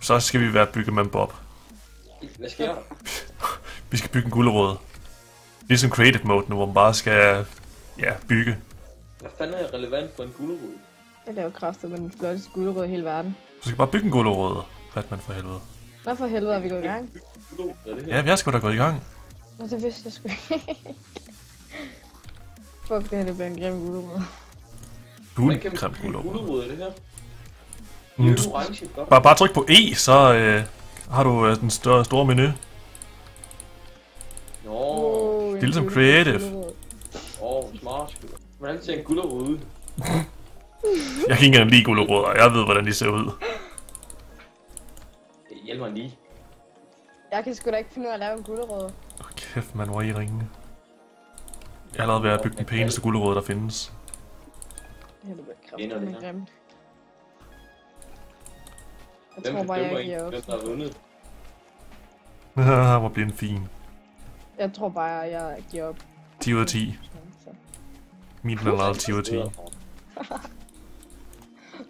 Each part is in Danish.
Så skal vi være byggemand Bob. Hvad sker der? Vi skal bygge en gulerod. Ligesom creative mode nu, hvor man bare skal ja, bygge. Hvad fanden er relevant for en gulerod? Jeg laver kræfter med den flotteste gulerod i hele verden. Du skal bare bygge en gulerod, Batman for helvede. Hvad for helvede er vi gået i gang? Ja, vi er sgu da gået i gang. Nå, det vidste jeg sgu ikke. Fuck, det her det bliver en grim gulerod. Du er en grim gulerod. det her? Mm, er du, orange, bare, bare tryk på E, så øh, har du øh, den større, store menu. Nå, Oh, det er ligesom creative. åh, smart sgu. Hvordan ser en gulerod ud? Jeg kan ikke engang lide gulerødder. Jeg ved, hvordan de ser ud. Hjælp mig lige. Jeg kan sgu da ikke finde ud af at lave en gulerod. Åh, kæft, man, hvor er I ringe. Jeg er allerede ved at bygge den pæneste gulerod, der findes. Det her. grimt. Jeg Hvem tror bare, jeg giver op. hvem der har vundet? hvor bliver den fin. Jeg tror bare, jeg giver op. 10 ud af 10. Så. Min er allerede 10 ud af 10.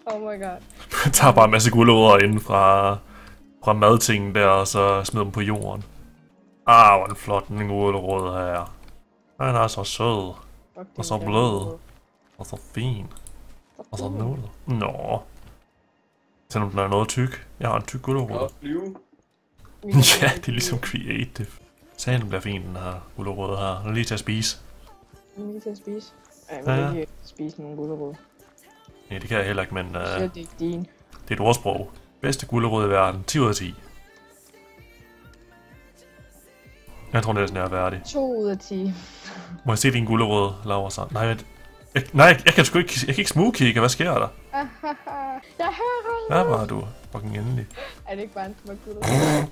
Oh my god. Jeg tager bare en masse gulerødder ind fra, fra madtingen der, og så smider dem på jorden. Ah, hvor den flot, den gulerod her. Han er så sød, Og så en blød. og så fin, og så nuttet. Nå. Selvom den er noget tyk. Jeg har en tyk Kan gulerod. også flyve. Kan ja, det er ligesom creative. Sagen den bliver fin, den her gulerod her. Den er lige til at spise. Vi kan til at spise. Ej, Ja, men ja. ja. ikke spise nogen gulerod. Nej, det kan jeg heller ikke, men uh, Slet ikke din. det er et ordsprog. Bedste gulerod i verden. 10 ud af 10. Jeg tror næsten, jeg er værdig. 2 ud af 10. Må jeg se din gulerod, Laura? Så? Nej. Jeg, nej, jeg kan sgu ikke, jeg kan ikke smugkigge. Hvad sker der? Jeg hører Der var du. Fucking endelig. Er det ikke bare en gulerod?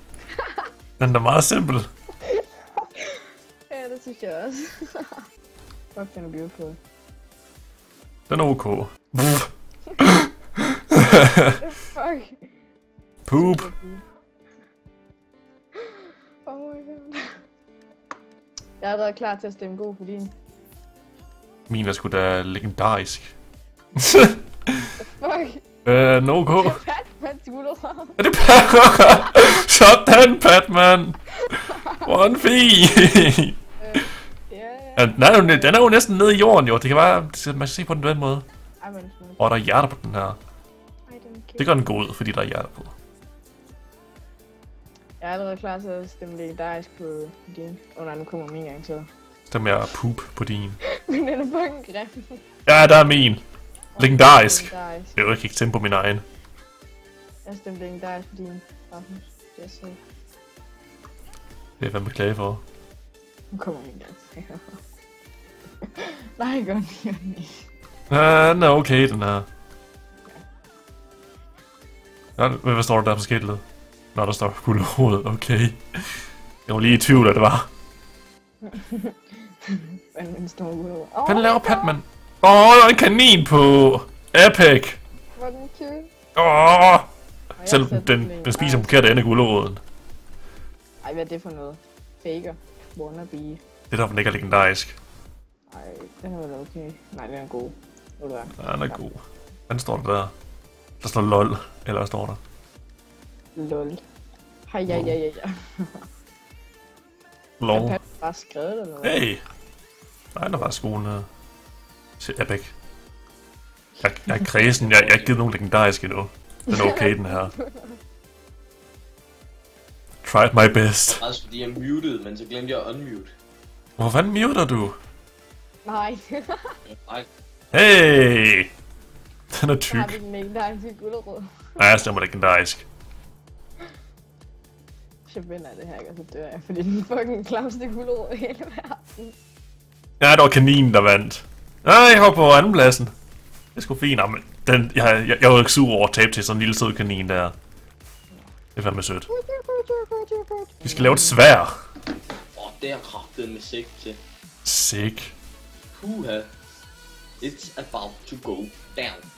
Den er meget simpel. ja, det synes jeg også. Fuck, den er beautiful. Den er ok. Fuck. Poop. Oh my god. Jeg er allerede klar til at stemme god for din. Min er sgu da legendarisk. Øh, no go. Batman gulerod. Er det Batman? Sådan, Batman. One fee. Ja. Ja, den, er jo, er næsten nede i jorden, jo. Det kan være, det skal man se på den på den måde. Smuk. Og der er hjerter på den her. Det gør den god, fordi der er hjerter på. Jeg er allerede klar til at stemme legendarisk på din. Åh oh, nej, nu kommer min gang så. Stemmer jeg poop på din. Men den er fucking grim. Ja, der er min. Legendarisk. Legendarisk. Jeg vil ikke stemme på min egen. Jeg stemte legendarisk. Rasmus. Det er så. Det er jeg fandme klage for. Nu kommer min gang. nej, den ikke. Ja, den er okay, den her. Ja, hvad står der der på skiltet? Nå, der står gulerod, okay. Jeg var lige i tvivl, at det var. Men en stor. Åh, Hvad laver Batman? Åh, oh, der er en kanin på! Epic! Hvor er den cute. Åh! Selvom sætter den, den spiser legendarisk. forkert ende guleroden. Ej, hvad er det for noget? Faker. Wannabe. Det er derfor, den ikke er legendarisk. Ej, den er vel okay. Nej, den er god. Ved du hvad? Ja, den er god. Hvad står der der? Der står LOL. Eller hvad står der? Lol. Hej, ja, ja, ja, ja. LOL. Har bare skrevet eller noget? Hey! Nej, der var skolen her. Til Epic. Jeg, jeg er kredsen. Jeg, jeg har ikke givet nogen legendarisk endnu. Den er okay, den her. Tried my best. Altså, fordi jeg muted, men så glemte jeg at unmute. Hvor fanden muter du? Nej, Nej, Hey! Den er så har tyk. vi den legendariske gulerod. Nej, jeg stemmer legendarisk. Hvis jeg vinder det her, ikke, og så dør jeg, fordi den fucking klamste gulerod i hele verden. Ja, det var kaninen, der vandt. Nej, jeg hopper på andenpladsen. Det er sgu fint, men den, jeg, jeg, jeg var ikke sur over at tabe til sådan en lille sød kanin der. Det er fandme sødt. Vi skal lave et svær. åh, det er kraftet med sigt til. Sick. Puha. It's about to go down.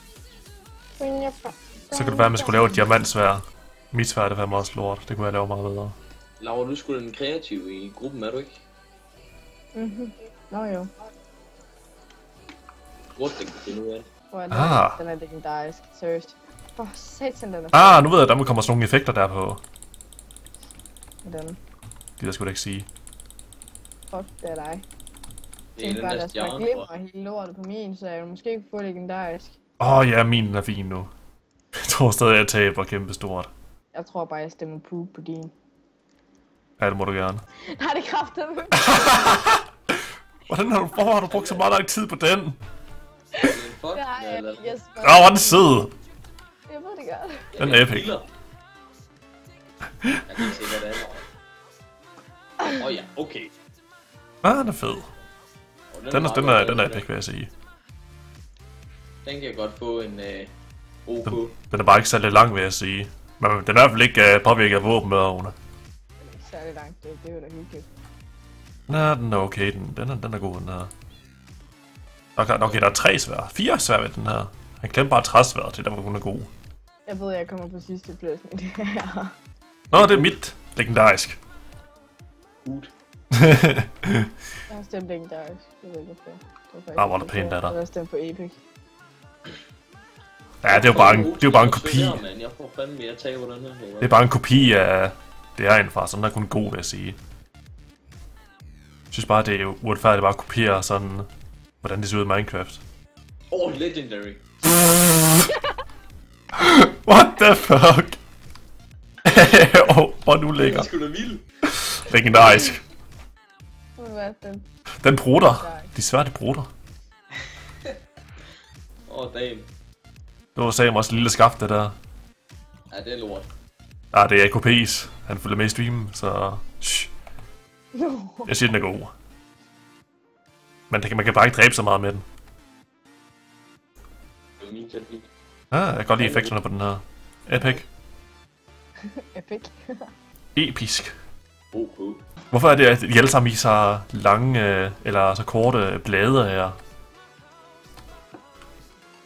Så kan det være, at man skulle lave et diamantsvær. Mit svær, det var meget også lort. Det kunne jeg lave meget bedre. Laura, du skulle den kreative i gruppen, er du ikke? Mhm. Nå jo. Burde den kunne finde ud af er den, Ah. den er legendarisk. Seriøst. For satan, den er Ah, nu ved jeg, at der kommer sådan nogle effekter der på. Hvordan? Det vil jeg sgu da ikke sige. Fuck, det er dig. Det er den bare, der stjerne. glimmer hele lortet på min, så jeg måske kunne få legendarisk. Åh oh, ja, min er fin nu. Jeg tror stadig, jeg taber kæmpe stort. Jeg tror bare, jeg stemmer poop på din. Ja, det må du gerne. Nej, det kræfter. Hvordan har du, hvorfor har du brugt så meget lang tid på den? Fuck? Eller- ikke. Jeg, Åh, hvor er den sød. jeg ved det godt. Den er epic. Jeg kan ikke se, hvad det er. Åh oh, ja, okay. Ah, den er fed. Og Den er, den er, den er epic, vil jeg sige. Den kan jeg godt få en øh, OK. Den, den er bare ikke særlig lang, vil jeg sige. Men den er i hvert fald ikke uh, påvirket af våbenmøderne. Det er ikke særlig langt, det, det er jo da hyggeligt. Nej, den er okay. Den, den, er, den er god, den her. Okay, okay, der er tre svær. Fire svær ved den her. Han glemte bare træsvær til, der hvor hun er god. Jeg ved, jeg kommer på sidste plads med det her. Nå, det er mit. Legendarisk. Good. Jeg har stemt legendarisk. Jeg ved ikke, hvorfor. Det var Ah, hvor er det pænt af dig. Jeg har stemt på Epic. Ja, det er jo bare en, det er jo bare en kopi. Jeg får fandme mere tag på den her. Det er bare en kopi af det er fra, så den er kun god, vil jeg sige. Jeg synes bare, det er jo uretfærdigt bare at kopiere sådan, hvordan det ser ud i Minecraft. Oh, legendary. What the fuck? Åh, oh, hvor er du Den lækker. er sgu da vild. Legendarisk. Den Den brutter. De svære, de brutter. Åh, oh, damn. Det var Samers lille skaft, det der. Ja, det er lort. Ah, det er AKP's. Han følger med i streamen, så... Shh. No. Jeg siger, den er god. Men det kan, man kan bare ikke dræbe så meget med den. Det er min teknik. Ah, jeg kan godt lide effekterne på den her. Epic. Epic. Episk. OK. Hvorfor er det, at de alle sammen i så lange, øh, eller så korte blade her?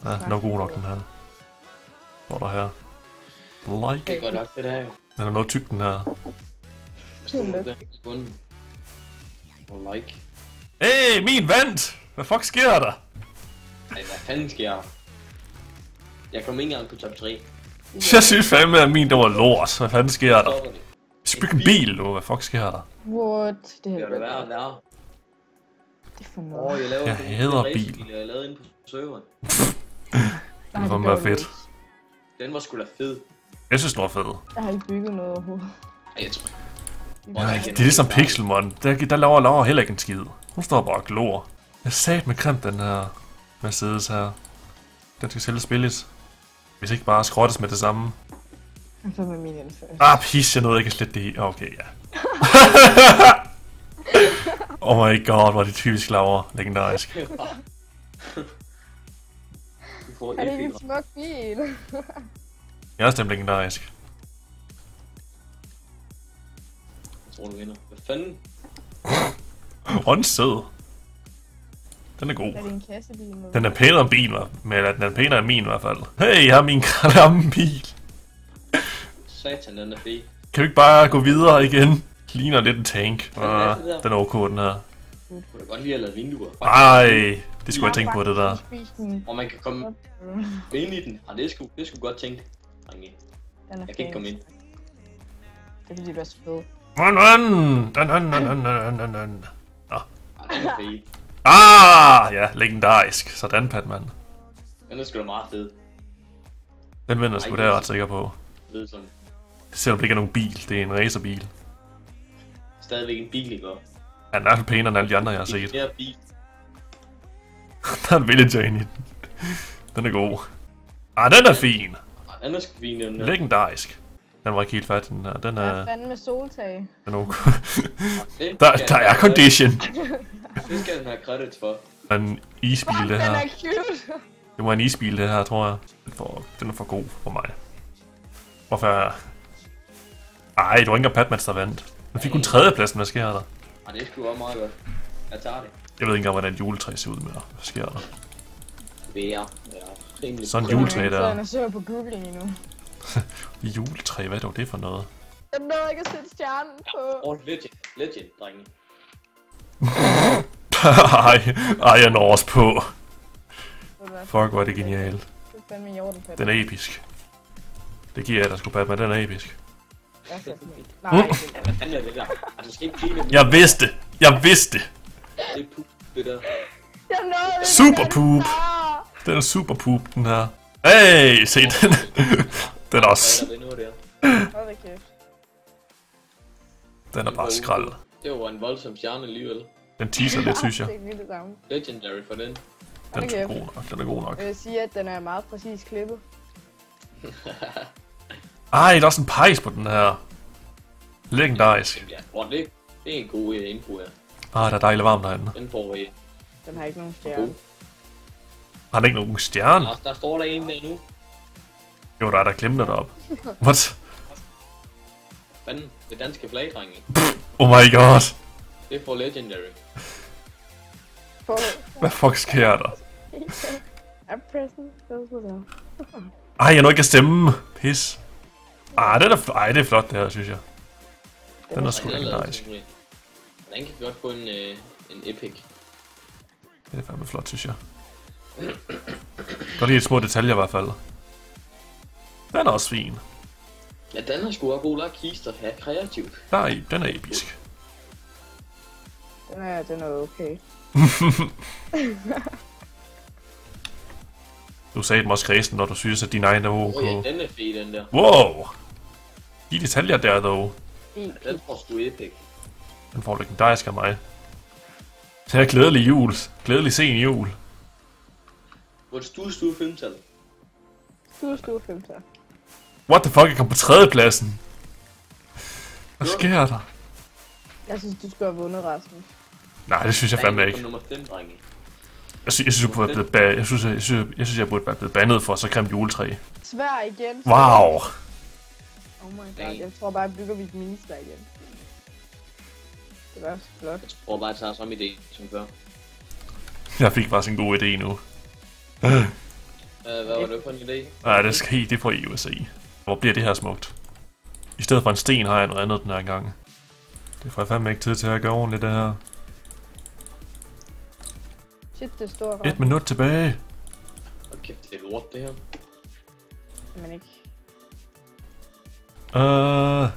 Ja, den er god nok, den her. Hvor er der her? Like. Det er godt nok, det der jo. Den er noget tyk, den her. Stod den i bunden. Og like. Hey, min vandt! Hvad fuck sker der? Ej, hvad fanden sker der? Jeg kom ikke engang på top 3. Jeg synes fandme, at min, det var lort. Hvad fanden sker der? Jeg bygge en bil nu. Hvad fuck sker der? What? Det er det værre end værre. Det er for noget. jeg laver Jeg en hader bil. Jeg lavede inde på serveren. Har Det var meget fedt. Den var sgu da fed. Jeg synes, den var fed. Der har ikke bygget noget overhovedet. Ej, jeg tror Ja, det er ligesom Pixelmon. Der, der laver Laura heller ikke en skid. Hun står bare og glor. Jeg sagde med grimt, den her Mercedes her. Den skal sælges billigt. Hvis ikke bare skrottes med det samme. Jeg får med min indført. Ah, pis, jeg nåede ikke at slette det i. Okay, ja. oh my god, hvor er det typisk Laura. Legendarisk. Er det en smuk bil? Jeg er stemt legendarisk. Jeg tror, du vinder. Hvad fanden? Og den er. Den er god. Er det en kassebil? med- Den er pænere end bilen, men den er pænere end min i hvert fald. Hey, jeg har min kramme bil. Satan, den er fed. Kan vi ikke bare gå videre igen? Ligner lidt en tank. Hvad er Ah, det der? den er ok, den her. Du kunne da godt lide at lave vinduer. Ej, det skulle jeg tænke på, det der. Den. Og man kan komme Mm, ind i den. Ah, det er sgu, det sgu godt. Den er Jeg kan ikke komme ind. Det er fordi, du er så fed. Run, run! Dun, dun, dun, dun, dun, dun, dun. Ah, den er ja, legendarisk. Sådan, Patman. Den er sgu da meget fed. Den vinder sgu, det er jeg ret sikker på. Ved sådan. Selvom det ikke er nogen bil, det er en racerbil. Stadigvæk en bil, ikke? Han er i hvert fald pænere end alle de andre, jeg har set. Mere bil. Der er en villager inde i den. Den er god. Ah, den er fin. Ah, den er sgu fin, den der. Legendarisk. Den var ikke helt fat, den her. Den er... fanden med soltag? Den er ok. Den der, der den er condition. Det skal den have credits for. En isbil, det Den her. er cute! Det må være en isbil, det her, tror jeg. Den er for, den er for god for mig. Hvorfor er... Ej, det var ikke Patmans, der vandt. Den fik kun tredjepladsen, hvad sker der? Ah, det er sgu også meget godt. Jeg tager det. Jeg ved ikke engang, hvordan et juletræ ser ud med. Hvad sker der? Rimelig. Sådan en juletræ der. Jeg søger på Google lige nu. Juletræ, hvad er det for noget? Jeg nåede ikke at sætte stjernen på. Oh, legend. Legend, drenge. ej, ej, jeg når også på. Fuck, hvor er det genialt. Det er fandme i orden. Den er episk. Det giver jeg, der skulle passe med, den er episk. Jeg lidt. Nej, det er det der? Altså, skal ikke grine Jeg vidste! Jeg vidste! det er pup, det der. Jeg nåede det, Super poop. Den er super poop, den her. Hey, se den. Den er også... Hold da kæft. Den er bare skrald. Det var en voldsom stjerne alligevel. Den teaser lidt, synes jeg. Det er ikke lige det samme. Legendary for den. Den Okay. er god nok. Den er god nok. Jeg vil sige, at den er meget præcis klippet. Ej, der er også en pejs på den her. Legendarisk. Ja, det, det er en god uh, info, ja. Ah, der er dejligt varmt derinde. Den får vi. Den har ikke nogen stjerne. Har den ikke nogen stjerne? Der, der står der en der nu. Jo, der er der glemt derop. What? Fanden, det danske flag, drenge. Oh my god. Det får Legendary. For, Hvad fuck sker der? I'm present. Those were. Ej, jeg når ikke at stemme. Pis. Ah, den er, fl- ej, det er flot det her, synes jeg. Den er sgu er legendarisk. Den kan godt få en, uh, en epic. Det er fandme flot, synes jeg. Der er lige et små detaljer i hvert fald. Den er også fin. Ja, den er sgu også god kister her kreativt. Er, den er episk. Den er, den er okay. Du sagde den også kredsen, når du synes, at din egen er Åh oh, ja, den er fed, den der. Wow! De detaljer der, dog. Fint. Den får sgu epic. Den får legendarisk af mig. Så er glædelig jul. Glædelig sen jul. Hvor det stue stue filmtal. Stue, stue, femter. What the fuck, jeg kom på tredjepladsen. Hvad sker der? Jeg synes, du skulle have vundet, Rasmus. Nej, det synes jeg fandme ikke. nummer 5, drenge. Jeg synes, jeg synes, jeg, burde være blevet ba- jeg, synes, jeg, jeg, synes, jeg, synes, jeg burde være blevet bandet for så grimt juletræ. Svær igen. Wow! Oh my god, jeg tror bare, jeg bygger mit minister igen. Det var også flot. Jeg tror bare, at jeg tager samme idé som før. Jeg fik faktisk en god idé nu. Uh, hvad var det for en idé? Nej, det skal helt det får I USA. Hvor bliver det her smukt? I stedet for en sten har jeg noget andet den her gang. Det får jeg fandme ikke tid til at gøre ordentligt det her. Shit, det står Et ret. minut tilbage. Hold kæft, det er lort, det her. Men ikke. Øh...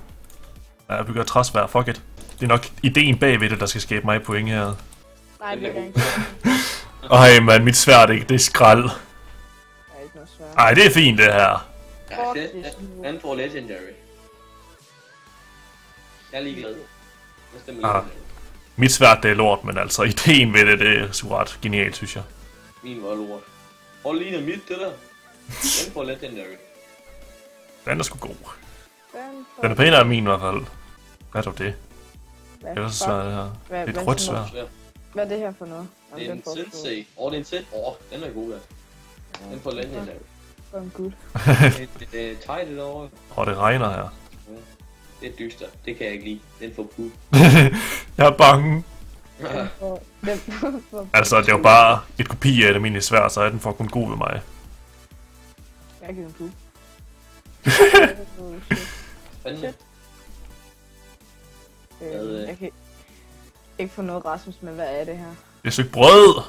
Ja, jeg bygger træsvær. Fuck it. Det er nok ideen bagved det, der skal skabe mig point her. Nej, det Den er er ikke Ej, man, mit svær, det, det er skrald. Der er ikke noget svært. Ej, det er fint, det her. Ja, Fuck, det, det er den, surt. den får Legendary. Jeg er ligeglad. Jeg stemmer Ah. Legendary. Mit svært, det er lort, men altså, ideen ved det, det er sgu ret genialt, synes jeg. Min var lort. Og ligner mit, det der. Den får Legendary. Den er sgu god. Den får- Den er pænere end min i hvert fald. Hvad er det? Hvad Det er så svært, det her. Hvad, Det er et rødt sådan svær. noget? Hvad er det her for noget? Det er Jamen, en den sensei. Åh, det er en set. Åh, den er god, ja. Den får Legendary. For en gud. Det, det, det er det derovre. Og det regner her. Det er dyster. Det kan jeg ikke lide. Den får pup. jeg er bange. Altså, det er jo bare et kopi af det almindelige svær, så er den for kun god ved mig. Jeg giver en. Shit. Hvad, Øh, øh? jeg kan ikke få noget Rasmus, men hvad er det her? Det er et stykke brød.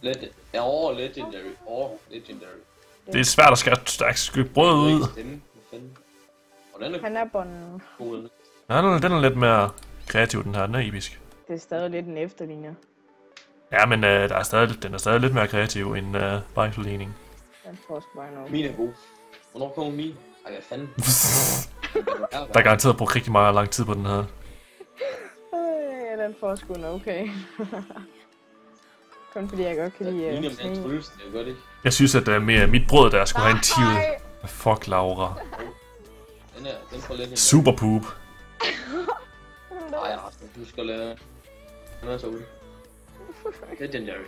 Let, ja, åh, Legendary. Åh, Legendary. Det er svært at skære stærkt stykke brød ud. er Han er bunden. god. Ja, den er, den er lidt mere kreativ, den her. Den er episk. Det er stadig lidt en efterligner. Ja, men øh, der er stadig, den er stadig lidt mere kreativ end øh, bare efterligning. Den får sgu bare noget. Min er god. Hvornår kommer min? Ej, hvad fanden? Der er garanteret brugt rigtig meget lang tid på den her. Øh, den får sgu en okay. Kun fordi jeg godt kan lide uh, er hans følelse, det er godt ikke. Jeg synes, at øh, med mit brød der skulle have en 10 ud. Fuck, Laura. Den er, den får lidt Super poop. Ej, Rasmus, du skal lade... Den er så ude. Legendary.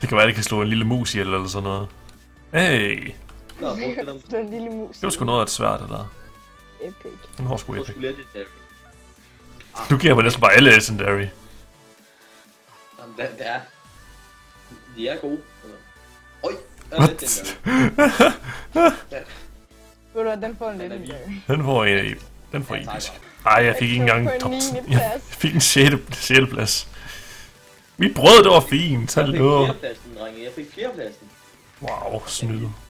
Det kan være, at det kan slå en lille mus ihjel eller sådan noget. Hey, Nå, den? Den lille mus. det var sgu noget af et svært, det der. Epic. Den var sgu epic. Du giver mig næsten bare alle legendary. Jamen, der, der er... De er gode. Øj, der er? Legendary. Ved du hvad, den får en Den legendary. Den får en, den får episk. Rasmus. Ej, jeg fik ikke engang en top. Jeg plads. fik en 6. 6. plads. Mit brød, det var fint. Jeg fik Hallo. fjerdepladsen, drenge. Jeg fik fjerdepladsen. Wow, snyd.